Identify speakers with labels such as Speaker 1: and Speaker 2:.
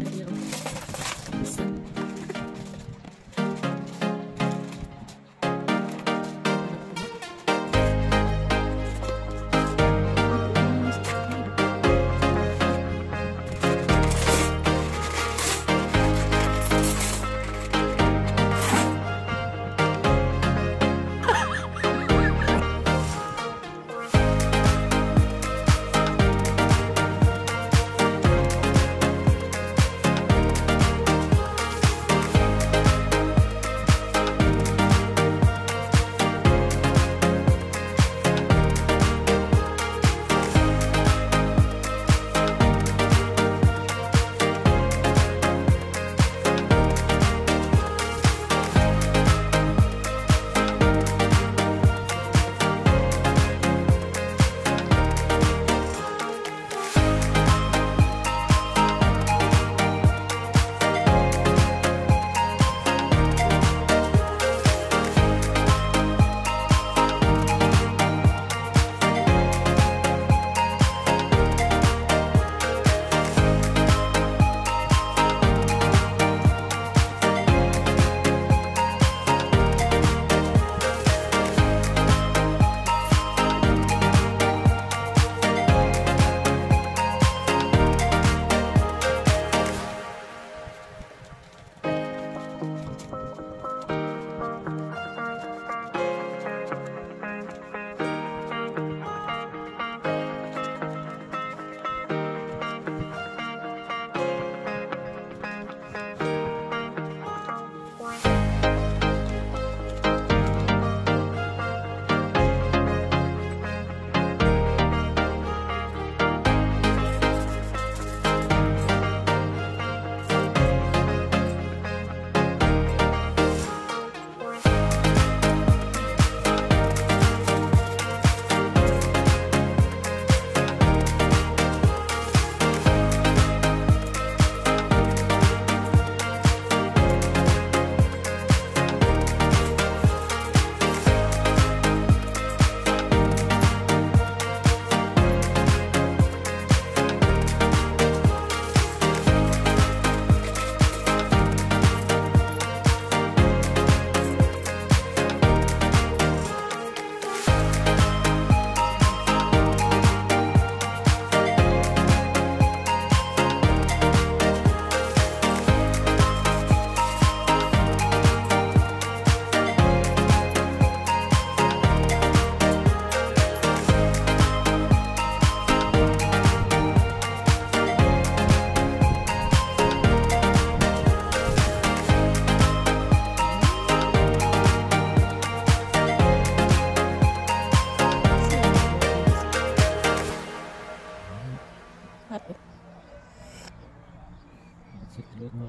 Speaker 1: servir Sit ulit mo.